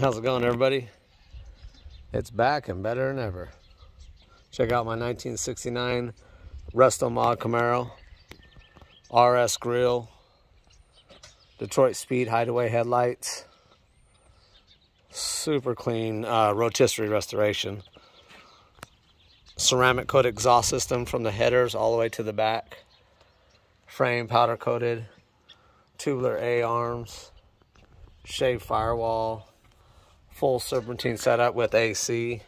How's it going, everybody? It's back and better than ever. Check out my 1969 Resto Mod Camaro, RS grill, Detroit Speed Hideaway headlights, super clean uh, rotisserie restoration, ceramic coat exhaust system from the headers all the way to the back, frame powder coated, tubular A arms, shaved firewall, full serpentine setup with AC.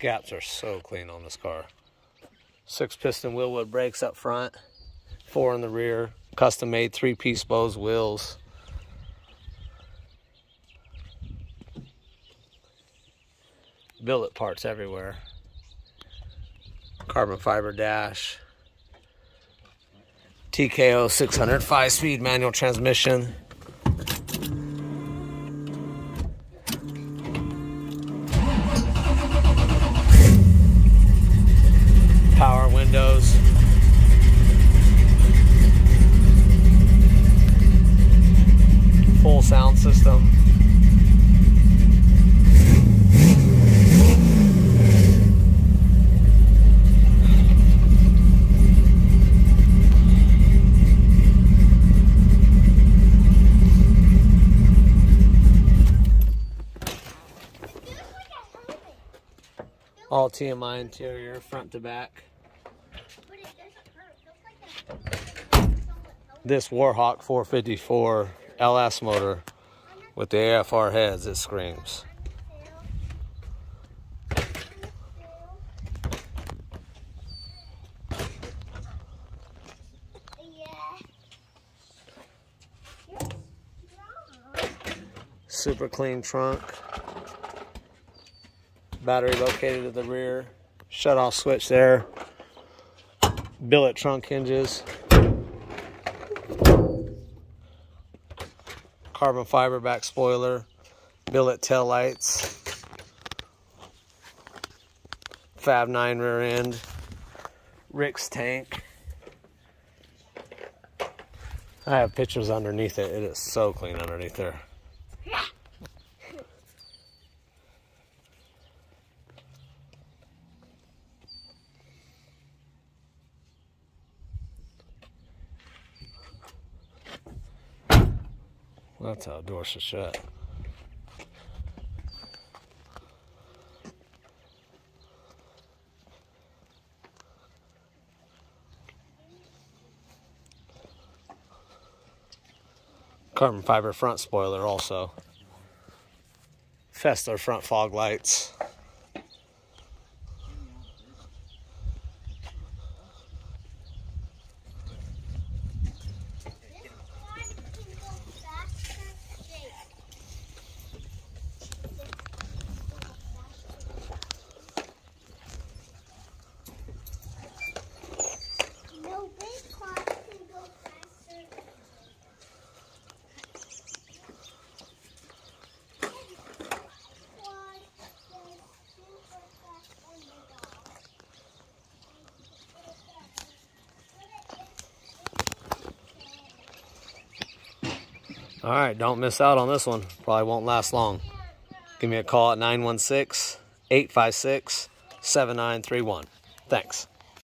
Gaps are so clean on this car. Six piston Wilwood brakes up front, four in the rear, custom made three piece Boze wheels. Billet parts everywhere. Carbon fiber dash. TKO 600 five speed manual transmission. Power windows. Full sound system. All TMI interior, front to back. This Warhawk 454 LS motor with the AFR heads, it screams. Super clean trunk. Battery located at the rear. Shut off switch there. Billet trunk hinges. Carbon fiber back spoiler. Billet tail lights. Fab 9 rear end. Rick's tank. I have pictures underneath it. It is so clean underneath there. That's how doors are shut. Carbon fiber front spoiler also. Fesler front fog lights. All right, don't miss out on this one. Probably won't last long. Give me a call at 916 856 7931. Thanks.